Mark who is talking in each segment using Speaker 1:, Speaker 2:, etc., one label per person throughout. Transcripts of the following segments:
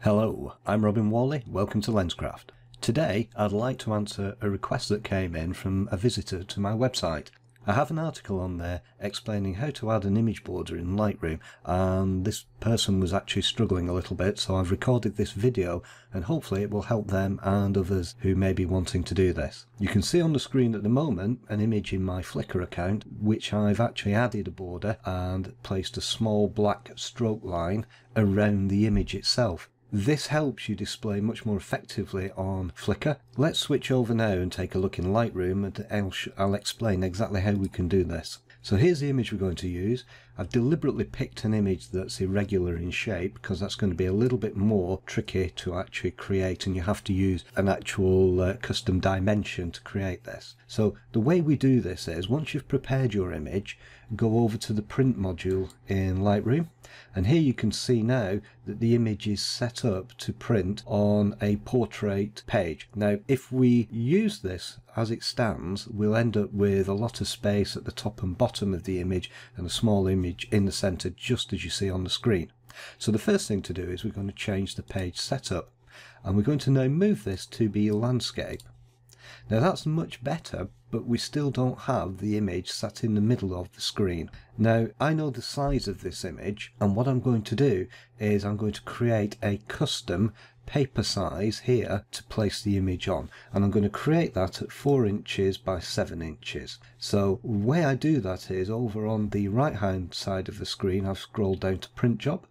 Speaker 1: Hello, I'm Robin Whalley, welcome to Lenscraft. Today I'd like to answer a request that came in from a visitor to my website. I have an article on there explaining how to add an image border in Lightroom and this person was actually struggling a little bit so I've recorded this video and hopefully it will help them and others who may be wanting to do this. You can see on the screen at the moment an image in my Flickr account which I've actually added a border and placed a small black stroke line around the image itself. This helps you display much more effectively on Flickr. Let's switch over now and take a look in Lightroom and I'll, I'll explain exactly how we can do this. So here's the image we're going to use. I've deliberately picked an image that's irregular in shape because that's going to be a little bit more tricky to actually create and you have to use an actual uh, custom dimension to create this. So the way we do this is once you've prepared your image, go over to the print module in Lightroom and here you can see now that the image is set up to print on a portrait page. Now if we use this as it stands we'll end up with a lot of space at the top and bottom of the image and a small image in the center just as you see on the screen. So the first thing to do is we're going to change the page setup and we're going to now move this to be landscape. Now that's much better, but we still don't have the image sat in the middle of the screen. Now I know the size of this image and what I'm going to do is I'm going to create a custom paper size here to place the image on. And I'm going to create that at 4 inches by 7 inches. So the way I do that is over on the right hand side of the screen I've scrolled down to print job.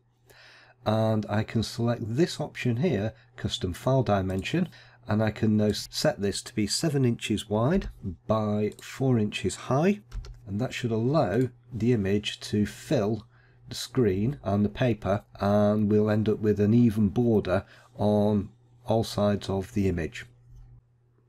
Speaker 1: And I can select this option here custom file dimension. And I can now set this to be 7 inches wide by 4 inches high. And that should allow the image to fill the screen and the paper and we'll end up with an even border on all sides of the image.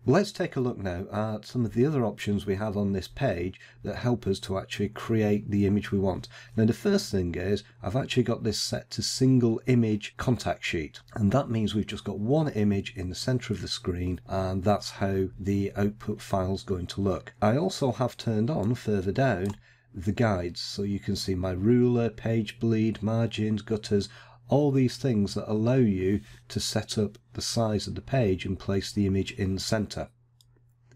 Speaker 1: Let's take a look now at some of the other options we have on this page that help us to actually create the image we want. Now the first thing is I've actually got this set to single image contact sheet and that means we've just got one image in the center of the screen and that's how the output file is going to look. I also have turned on further down the guides so you can see my ruler, page bleed, margins, gutters, all these things that allow you to set up the size of the page and place the image in the center.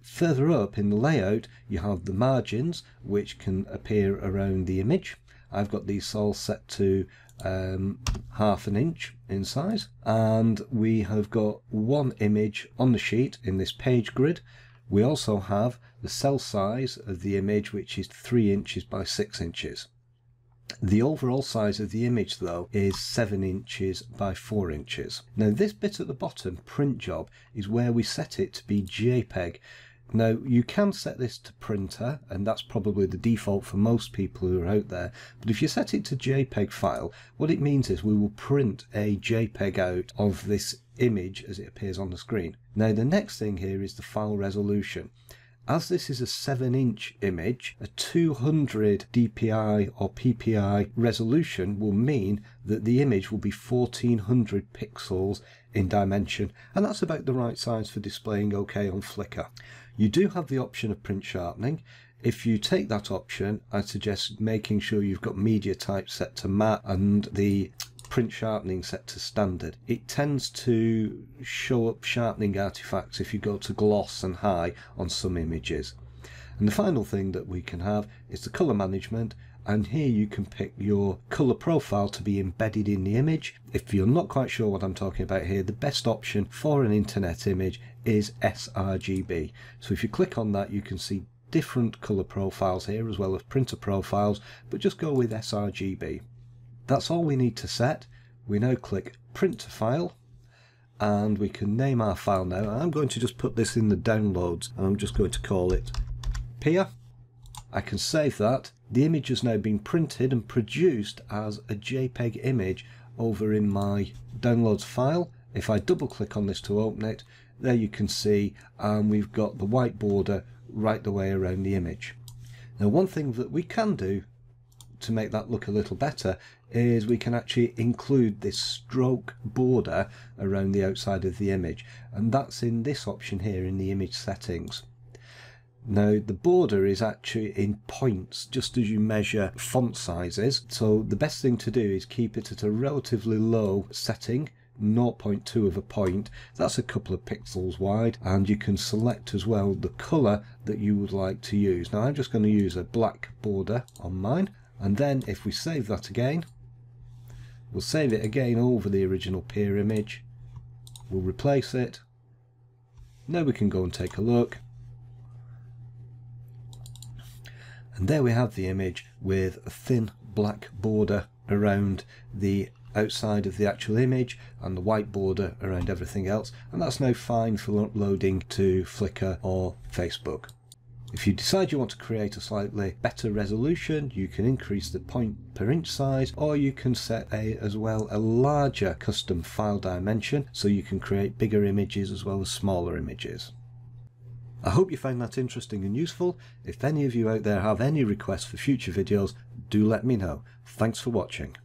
Speaker 1: Further up in the layout you have the margins which can appear around the image. I've got these all set to um, half an inch in size and we have got one image on the sheet in this page grid. We also have the cell size of the image which is 3 inches by 6 inches. The overall size of the image though is 7 inches by 4 inches. Now this bit at the bottom, print job, is where we set it to be JPEG. Now you can set this to printer and that's probably the default for most people who are out there but if you set it to JPEG file what it means is we will print a JPEG out of this image as it appears on the screen. Now the next thing here is the file resolution. As this is a 7 inch image, a 200 dpi or ppi resolution will mean that the image will be 1400 pixels in dimension and that's about the right size for displaying OK on Flickr. You do have the option of print sharpening. If you take that option, I suggest making sure you've got media type set to matte and the print sharpening set to standard. It tends to show up sharpening artifacts if you go to gloss and high on some images. And the final thing that we can have is the color management and here you can pick your color profile to be embedded in the image. If you're not quite sure what I'm talking about here, the best option for an internet image is sRGB. So if you click on that, you can see different color profiles here as well as printer profiles, but just go with sRGB. That's all we need to set. We now click print to file and we can name our file now. I'm going to just put this in the downloads and I'm just going to call it Pia. I can save that. The image has now been printed and produced as a JPEG image over in my downloads file. If I double click on this to open it, there you can see um, we've got the white border right the way around the image. Now one thing that we can do to make that look a little better is we can actually include this stroke border around the outside of the image. And that's in this option here in the image settings. Now the border is actually in points just as you measure font sizes. So the best thing to do is keep it at a relatively low setting 0.2 of a point. That's a couple of pixels wide and you can select as well the color that you would like to use. Now I'm just going to use a black border on mine and then if we save that again we'll save it again over the original peer image. We'll replace it. Now we can go and take a look. And there we have the image with a thin black border around the outside of the actual image and the white border around everything else. And that's now fine for uploading to Flickr or Facebook. If you decide you want to create a slightly better resolution, you can increase the point per inch size or you can set a as well a larger custom file dimension so you can create bigger images as well as smaller images. I hope you found that interesting and useful. If any of you out there have any requests for future videos, do let me know. Thanks for watching.